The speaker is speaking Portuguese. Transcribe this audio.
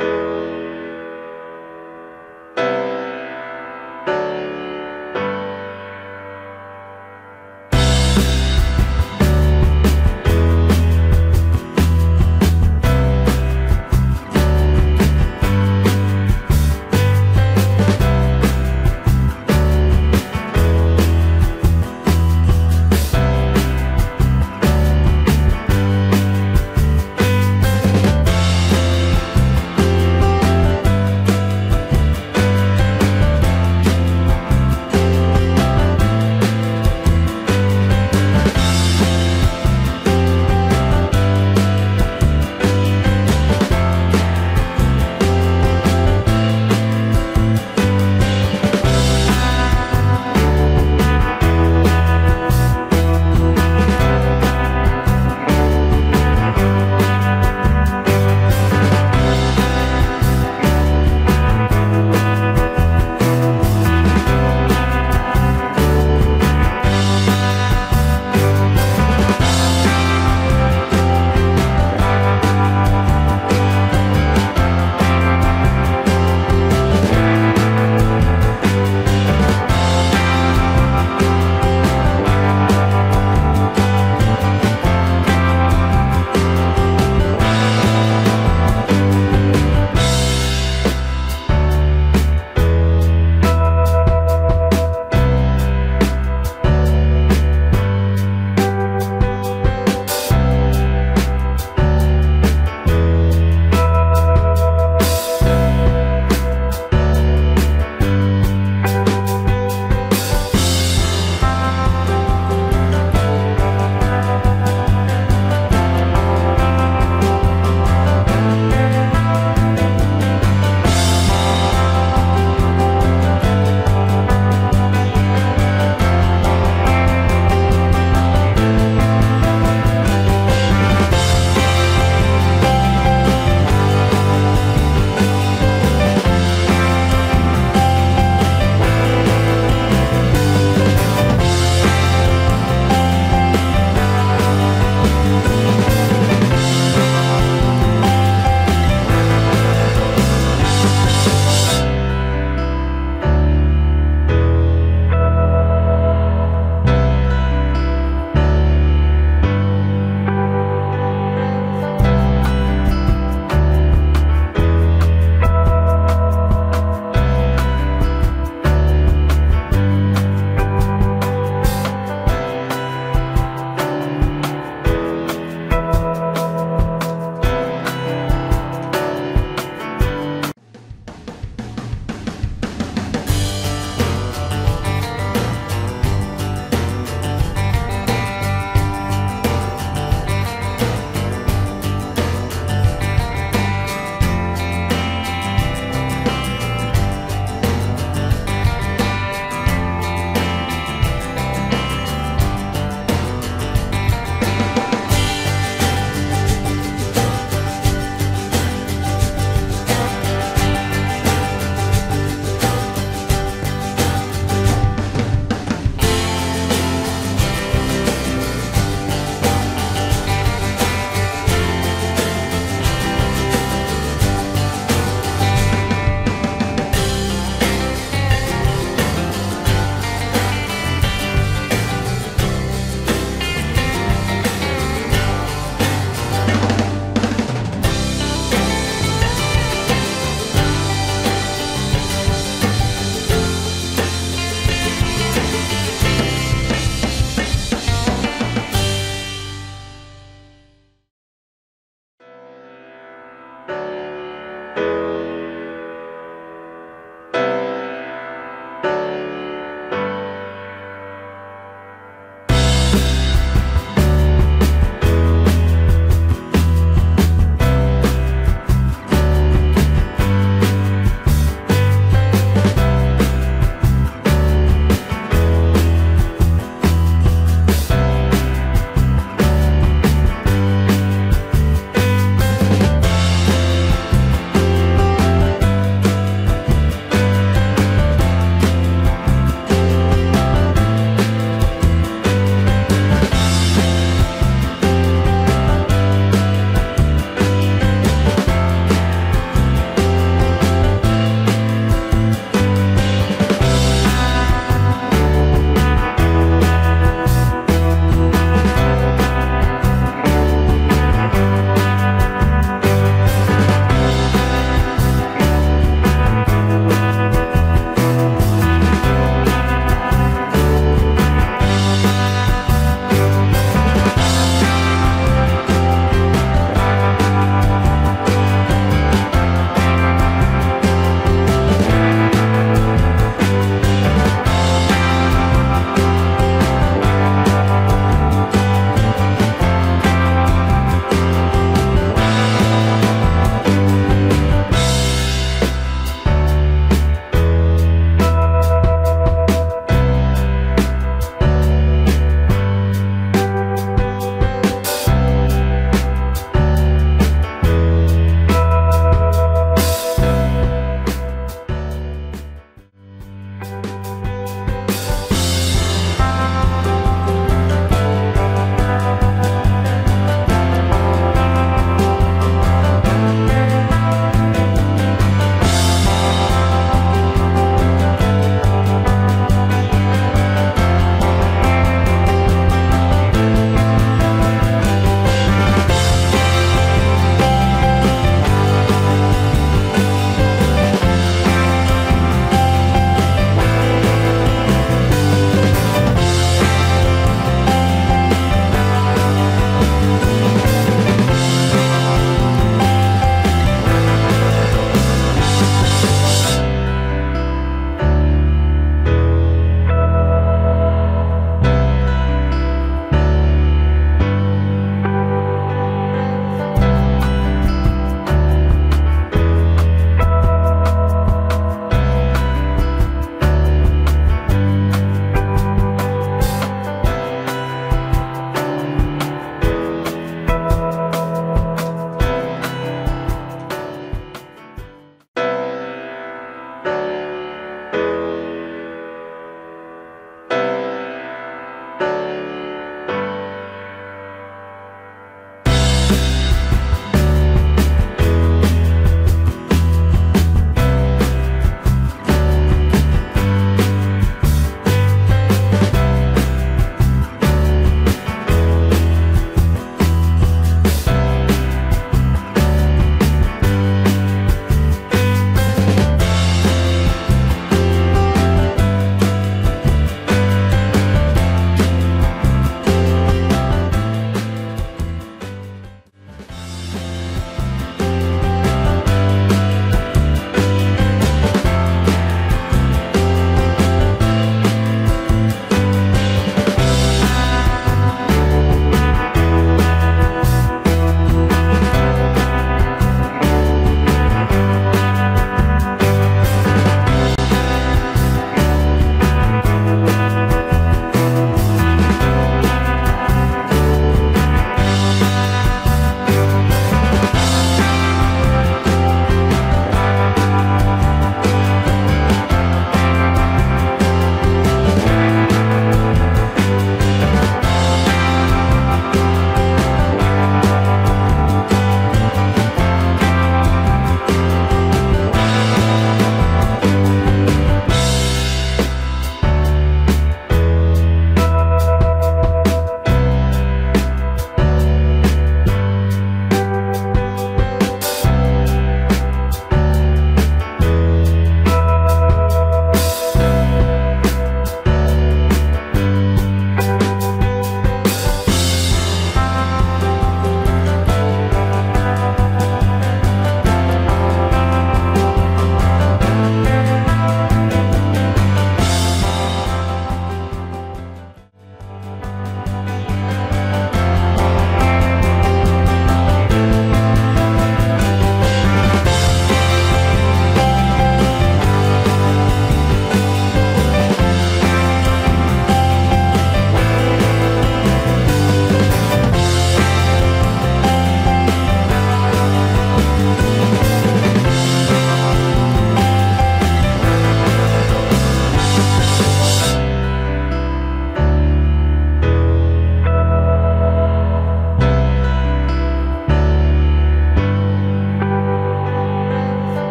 Música